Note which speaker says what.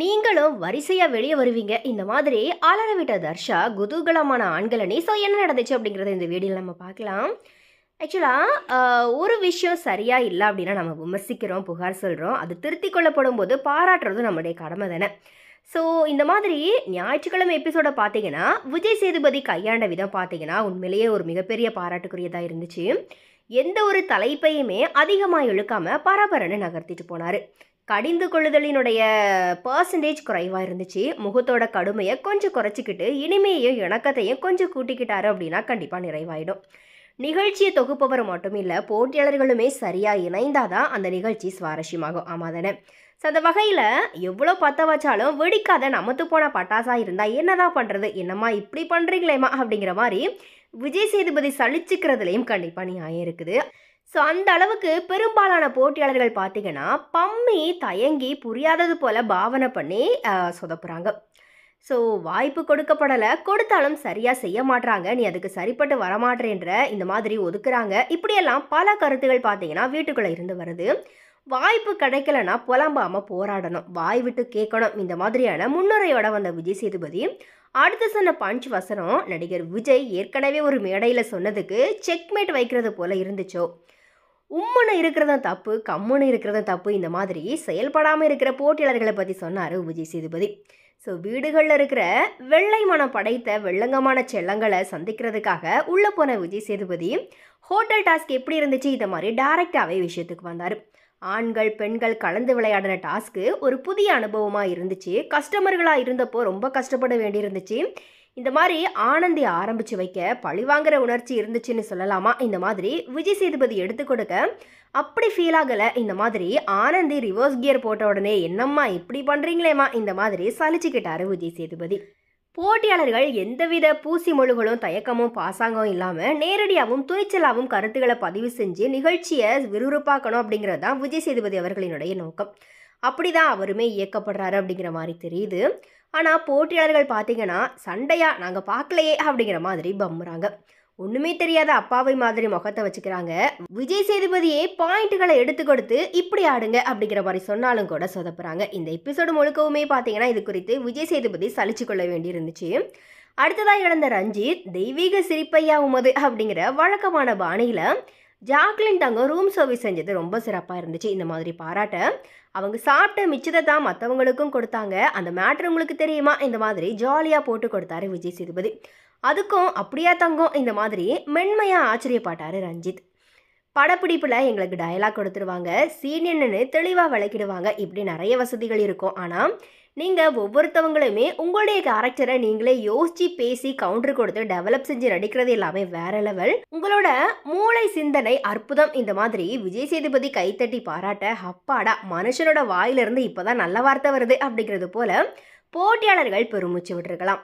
Speaker 1: நீங்களும் வரிசையா வெளியே வருவீங்க. இந்த மாதிரி அலற விட்ட தர்ஷா குதூகலமான ஆண்களணி ஸோ என்ன நடந்துச்சு அப்படிங்கிறத இந்த வீடியோவில் நம்ம பார்க்கலாம். ஆக்சுவலாக ஒரு விஷயம் சரியா இல்லை அப்படின்னா நம்ம விமர்சிக்கிறோம் புகார் சொல்கிறோம் அது திருத்தி கொள்ளப்படும் போது பாராட்டுறதும் நம்முடைய கடமை தானே. ஸோ இந்த மாதிரி ஞாயிற்றுக்கிழமை எபிசோட பார்த்தீங்கன்னா விஜய் சேதுபதி கையாண்ட விதம் பார்த்தீங்கன்னா உண்மையிலேயே ஒரு மிகப்பெரிய பாராட்டுக்குரியதாக இருந்துச்சு. எந்த ஒரு தலைப்பையுமே அதிகமாக இழுக்காமல் பரபரன்னு நகர்த்திட்டு போனார். கடிந்து கொள்ளுதலினுடைய பர்சன்டேஜ் குறைவாக இருந்துச்சு. முகத்தோட கடுமையை கொஞ்சம் குறைச்சிக்கிட்டு இனிமையையும் இணக்கத்தையும் கொஞ்சம் கூட்டிக்கிட்டாரு அப்படின்னா கண்டிப்பாக நிறைவாயிடும். நிகழ்ச்சியை தொகுப்பவர் மட்டும் இல்லை போட்டியாளர்களுமே சரியாக இணைந்தால் தான் அந்த நிகழ்ச்சி சுவாரஸ்யமாகும். ஆமாம் தானே? ஸோ அந்த வகையில் எவ்வளோ பற்ற வச்சாலும் வெடிக்காத நமத்து போன பட்டாசாக இருந்தால் என்னதான் பண்ணுறது என்னம்மா இப்படி பண்ணுறீங்களேம்மா அப்படிங்கிற மாதிரி விஜய் சேதுபதி சலிச்சுக்கிறதுலையும் கண்டிப்பாக நியாயம் இருக்குது. ஸோ அந்த அளவுக்கு பெரும்பாலான போட்டியாளர்கள் பார்த்தீங்கன்னா பம்மி தயங்கி புரியாதது போல பாவனை பண்ணி சொதப்புறாங்க. ஸோ வாய்ப்பு கொடுக்கப்படலை. கொடுத்தாலும் சரியாக செய்ய மாட்றாங்க. நீ அதுக்கு சரிப்பட்டு வரமாட்டேன்ற இந்த மாதிரி ஒதுக்குறாங்க. இப்படியெல்லாம் பல கருத்துகள் பார்த்தீங்கன்னா வீட்டுக்குள்ளே இருந்து வருது. வாய்ப்பு கிடைக்கலனா புலம்பாமல் போராடணும். வாய் விட்டு கேட்கணும். இந்த மாதிரியான முன்னுரையோட வந்த விஜய் சேதுபதி அடுத்து சொன்ன பஞ்ச் வசனம் நடிகர் விஜய் ஏற்கனவே ஒரு மேடையில் சொன்னதுக்கு செக்மேட் வைக்கிறது போல இருந்துச்சோ? உம்முன்னு இருக்கிறதும் தப்பு கம்முன்னு இருக்கிறதும் தப்பு இந்த மாதிரி செயல்படாமல் இருக்கிற போட்டியாளர்களை பற்றி சொன்னார் விஜய் சேதுபதி. ஸோ வீடுகளில் இருக்கிற வெள்ளை மனம் படைத்த வெள்ளங்கமான செல்லங்களை சந்திக்கிறதுக்காக உள்ளே போன விஜய் சேதுபதி ஹோட்டல் டாஸ்க் எப்படி இருந்துச்சு இந்த மாதிரி டைரெக்டாகவே விஷயத்துக்கு வந்தார். ஆண்கள் பெண்கள் கலந்து விளையாடின டாஸ்க்கு ஒரு புதிய அனுபவமாக இருந்துச்சு. கஸ்டமர்களாக இருந்தப்போ ரொம்ப கஷ்டப்பட வேண்டியிருந்துச்சு. இந்த மாதிரி ஆனந்தி ஆரம்பித்து வைக்க பழிவாங்கிற உணர்ச்சி இருந்துச்சுன்னு சொல்லலாமா? இந்த மாதிரி விஜய் சேதுபதி எடுத்து கொடுக்க அப்படி ஃபீல் ஆகலை. இந்த மாதிரி ஆனந்தி ரிவர்ஸ் கியர் போட்ட உடனே என்னம்மா இப்படி பண்ணுறீங்களேம்மா இந்த மாதிரி சலிச்சுக்கிட்டாரு விஜய் சேதுபதி. போட்டியாளர்கள் எந்தவித பூசி மொழிகளும் தயக்கமும் பாசாங்கம் இல்லாமல் நேரடியாகவும் துணிச்சலாகவும் கருத்துக்களை பதிவு செஞ்சு நிகழ்ச்சியை விறுவிறுப்பாக்கணும் அப்படிங்கிறது தான் விஜய் சேதுபதி அவர்களினுடைய நோக்கம். அப்படிதான் அவருமே இயக்கப்படுறாரு அப்படிங்கிற மாதிரி தெரியுது. ஆனால் போட்டியாளர்கள் பார்த்தீங்கன்னா சண்டையாக நாங்கள் பார்க்கலையே அப்படிங்கிற மாதிரி பம்முறாங்க. ஒன்றுமே தெரியாத அப்பாவை மாதிரி முகத்தை வச்சுக்கிறாங்க. விஜய் சேதுபதியே பாயிண்ட்டுகளை எடுத்து கொடுத்து இப்படி ஆடுங்க அப்படிங்கிற மாதிரி சொன்னாலும் கூட சொதப்புறாங்க. இந்த எபிசோடு முழுக்கவுமே பார்த்தீங்கன்னா இது குறித்து விஜய் சேதுபதி சலிச்சு கொள்ள வேண்டியிருந்துச்சு. அடுத்ததாக இழந்த ரஞ்சித் தெய்வீக சிரிப்பையா உமது அப்படிங்கிற வழக்கமான பாணியில் ஜாக்லின் தங்கம் ரூம் சர்வீஸ் செஞ்சது ரொம்ப சிறப்பாக இருந்துச்சு. இந்த மாதிரி பாராட்ட அவங்க சாப்பிட்ட மிச்சத்தை தான் மற்றவங்களுக்கும் கொடுத்தாங்க. அந்த மேட்ரு உங்களுக்கு தெரியுமா? இந்த மாதிரி ஜாலியாக போட்டு கொடுத்தாரு விஜய் சேதுபதி. அதுக்கும் அப்படியா தங்கம்? இந்த மாதிரி மென்மையாக ஆச்சரியப்பட்டாரு ரஞ்சித். படப்பிடிப்பில் எங்களுக்கு டயலாக் கொடுத்துருவாங்க. சீன் என்னன்னு தெளிவாக விளக்கிடுவாங்க. இப்படி நிறைய வசதிகள் இருக்கும். ஆனால் நீங்கள் ஒவ்வொருத்தவங்களுமே உங்களுடைய கேரக்டரை நீங்களே யோசித்து பேசி கவுண்டர் கொடுத்து டெவலப் செஞ்சு நடிக்கிறது எல்லாமே வேற லெவல் உங்களோட மூளை சிந்தனை அற்புதம். இந்த மாதிரி விஜய் சேதுபதி கைத்தட்டி பாராட்ட அப்பாடா மனுஷனோட வாயிலிருந்து இப்போதான் நல்ல வார்த்தை வருது அப்படிங்கிறது போல போட்டியாளர்கள் பெருமூச்சு விட்டுருக்கலாம்.